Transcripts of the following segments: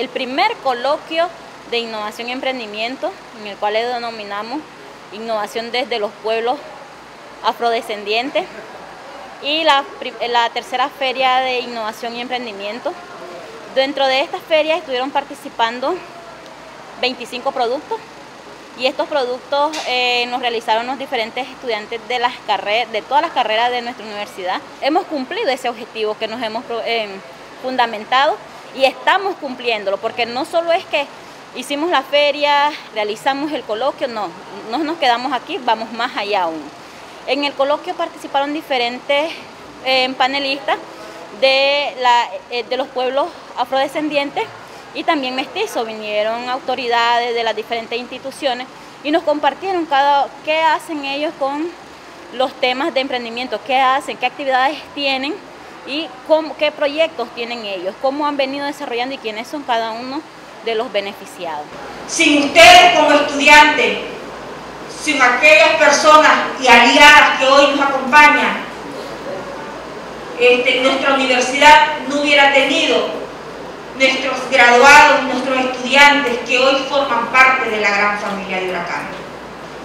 el primer coloquio de innovación y emprendimiento, en el cual le denominamos innovación desde los pueblos afrodescendientes, y la, tercera feria de innovación y emprendimiento. Dentro de esta feria estuvieron participando 25 productos y estos productos eh, nos realizaron los diferentes estudiantes de, las de todas las carreras de nuestra universidad. Hemos cumplido ese objetivo que nos hemos eh, fundamentado y estamos cumpliéndolo, porque no solo es que hicimos la feria, realizamos el coloquio, no, no nos quedamos aquí, vamos más allá aún. En el coloquio participaron diferentes eh, panelistas de, de los pueblos afrodescendientes y también mestizos. Vinieron autoridades de las diferentes instituciones y nos compartieron cada, qué hacen ellos con los temas de emprendimiento, qué hacen, qué actividades tienen y cómo, qué proyectos tienen ellos, cómo han venido desarrollando y quiénes son cada uno de los beneficiados. Sin ustedes como estudiantes, sin aquellas personas y aliadas que hoy nos acompañan, este, nuestra universidad no hubiera tenido nuestros graduados, nuestros estudiantes que hoy forman parte de la gran familia de Huracán.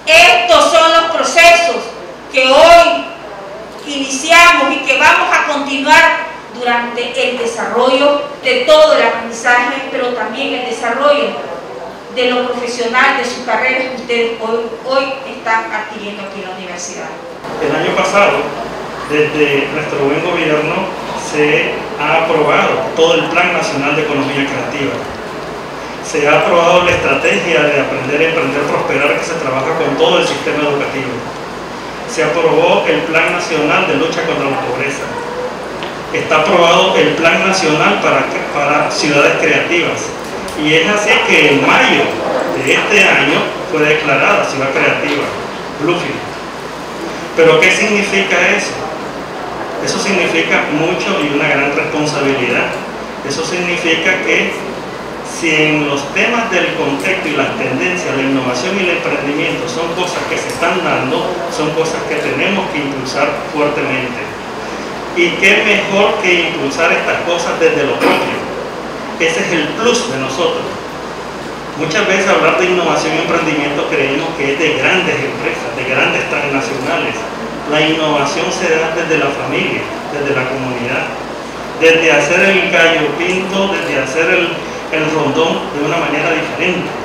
Estos son los procesos que hoy iniciamos y que continuar durante el desarrollo de todo el aprendizaje, pero también el desarrollo de lo profesional de sus carreras que ustedes hoy, hoy están adquiriendo aquí en la universidad. El año pasado, desde nuestro buen gobierno, se ha aprobado todo el Plan Nacional de Economía Creativa. Se ha aprobado la estrategia de aprender, emprender, prosperar que se trabaja con todo el sistema educativo. Se aprobó el Plan Nacional de Lucha contra la Pobreza. Está aprobado el Plan Nacional para, Ciudades Creativas. Y es así que en mayo de este año fue declarada Ciudad Creativa, Bluefield. Pero ¿qué significa eso? Eso significa mucho y una gran responsabilidad. Eso significa que si en los temas del contexto y las tendencias, la innovación y el emprendimiento son cosas que se están dando, son cosas que tenemos que impulsar fuertemente. Y qué mejor que impulsar estas cosas desde lo propio. Ese es el plus de nosotros. Muchas veces hablar de innovación y emprendimiento creemos que es de grandes empresas, de grandes transnacionales la innovación se da desde la familia, desde la comunidad, desde hacer el gallo pinto, desde hacer el, el rondón de una manera diferente.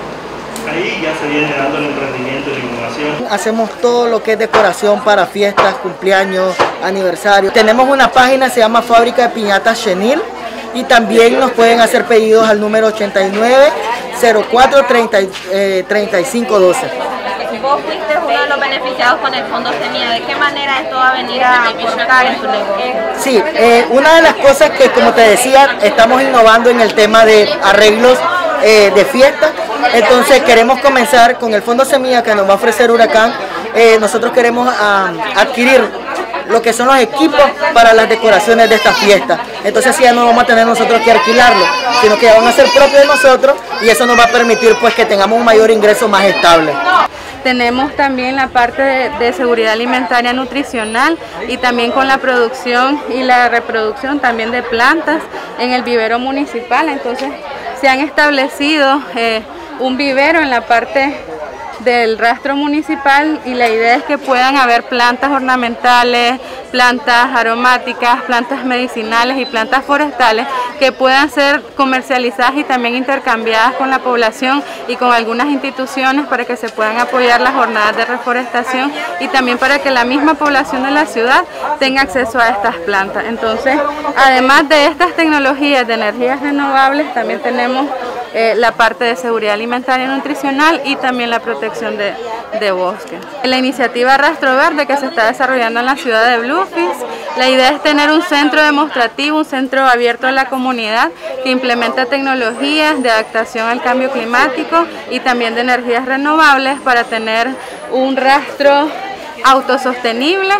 Ahí ya se viene dando el emprendimiento y la innovación. Hacemos todo lo que es decoración para fiestas, cumpleaños, aniversarios. Tenemos una página, se llama Fábrica de Piñatas Chenil y también nos pueden hacer pedidos al número 89 04 35 12 vos fuiste uno de los beneficiados con el Fondo Semilla. ¿De qué manera esto va a venir a aportar en tu negocio? Sí, eh, una de las cosas que, como te decía, estamos innovando en el tema de arreglos eh, de fiesta. Entonces queremos comenzar con el Fondo Semilla que nos va a ofrecer Huracán. Eh, nosotros queremos ah, adquirir lo que son los equipos para las decoraciones de esta fiesta. Entonces ya no vamos a tener nosotros que alquilarlo, sino que van a ser propios de nosotros y eso nos va a permitir pues que tengamos un mayor ingreso más estable. Tenemos también la parte de, seguridad alimentaria nutricional y también con la producción y la reproducción también de plantas en el vivero municipal. Entonces se han establecido eh, un vivero en la parte del rastro municipal y la idea es que puedan haber plantas ornamentales, plantas aromáticas, plantas medicinales y plantas forestales que puedan ser comercializadas y también intercambiadas con la población y con algunas instituciones para que se puedan apoyar las jornadas de reforestación y también para que la misma población de la ciudad tenga acceso a estas plantas. Entonces, además de estas tecnologías de energías renovables, también tenemos eh, la parte de seguridad alimentaria y nutricional y también la protección de, de bosques. La iniciativa Rastro Verde que se está desarrollando en la ciudad de Bluefields, la idea es tener un centro demostrativo, un centro abierto a la comunidad que implementa tecnologías de adaptación al cambio climático y también de energías renovables para tener un rastro autosostenible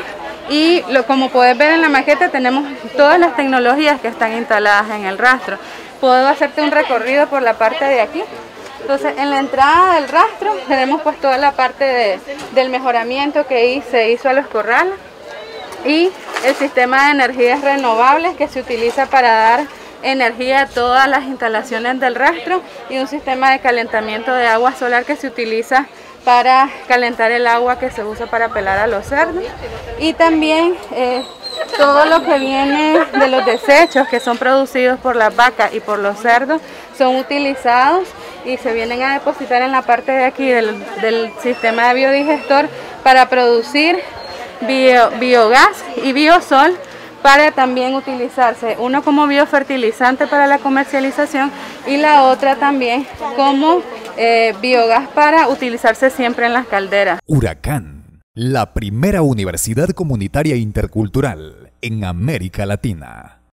y lo, como puedes ver en la maqueta tenemos todas las tecnologías que están instaladas en el rastro puedo hacerte un recorrido por la parte de aquí. Entonces, en la entrada del rastro tenemos pues toda la parte del mejoramiento que se hizo a los corrales y el sistema de energías renovables que se utiliza para dar energía a todas las instalaciones del rastro y un sistema de calentamiento de agua solar que se utiliza para calentar el agua que se usa para pelar a los cerdos y también eh, todo lo que viene de los desechos que son producidos por las vacas y por los cerdos son utilizados y se vienen a depositar en la parte de aquí del, sistema de biodigestor para producir biogás y biosol para también utilizarse, uno como biofertilizante para la comercialización y la otra también como eh, biogás para utilizarse siempre en las calderas. Huracán, la primera universidad comunitaria intercultural en América Latina.